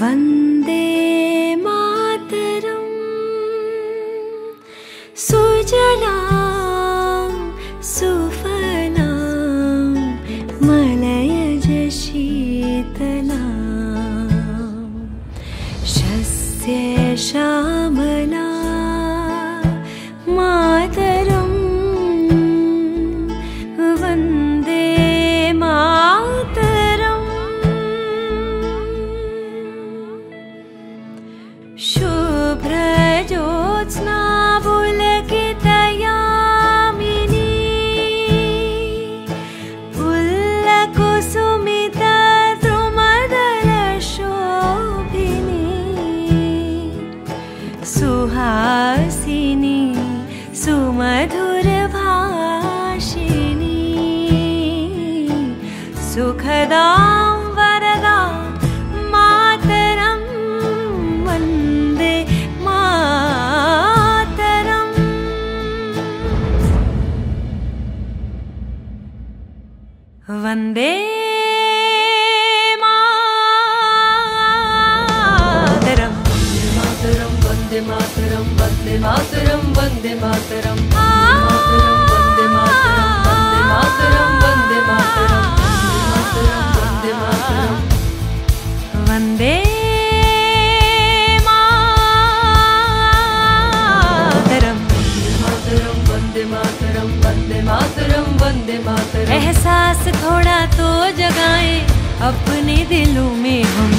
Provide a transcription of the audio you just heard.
वन्दे मातरम्। सुजला सुफला मलयज शीतला शस्य श्यामला सुहासिनी सुमधुरभाषिणी सुखदां वरदां मातरं वन्दे मातरम्। वन्दे मातरं वंदे मातरं वंदे मातरं वंदे मातरं वंदे मातरं वंदे मातरं वंदे मातरं वंदे मातरम्। मातरं वंदे मातरं वंदे मातरं वंदे मातरं एहसास थोड़ा तो जगाए अपने दिलों में हम।